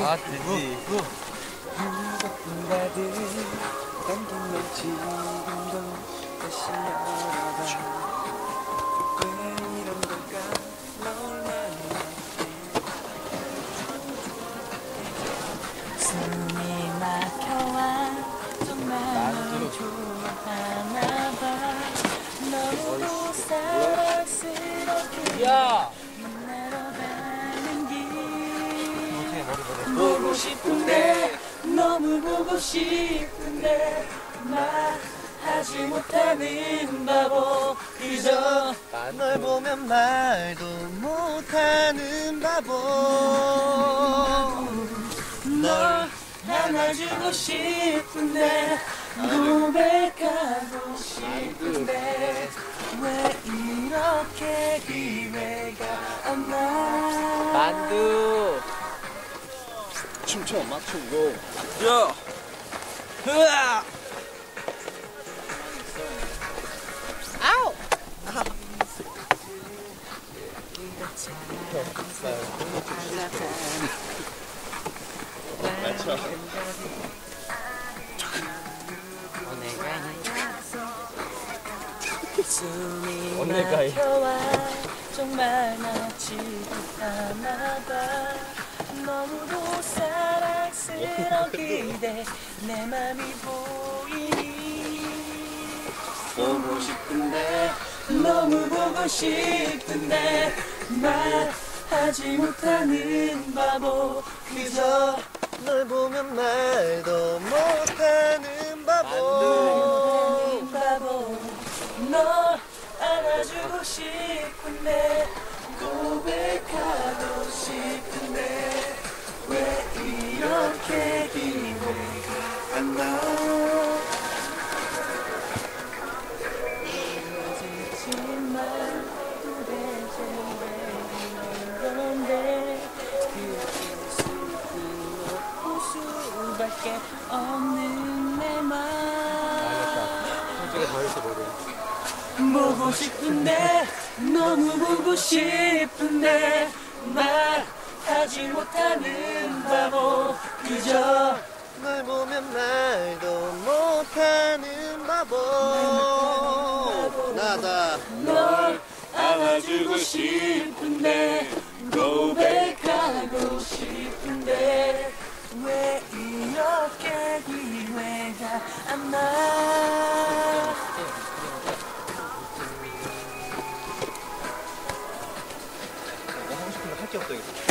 아 이런 걸까 널 만났지 숨이 막혀와 야 만나러 가는 길 보고 싶은데 너무 보고 싶은데 말하지 못하는 바보. 그저 널 보면 말도 못하는 바보. 널 안아주고 싶은데 고백하고 싶은데 왜 이렇게 기회가 안 나? 만두 춤춰 맞추고 야 으아 맞춰 숨이 언제까지? 정말 나지도 않아봐 너무도 사 랑스러운 그대 내 맘이 보이니. 보고 싶은데. 너무 보고 싶은데 말하지 못하는 바보. 그저 널 보면 말도 못하는 바보. 못하는 바보. 널 안아주고 싶은데 수밖에 없는 있어 머리 보고 싶은데 너무 보고 싶은데 말하지 못하는 바보. 그저 널 보면 말도 못하는 바보. 나다. 널 안아주고 싶은데 네, 뭐 할게 없어 이거.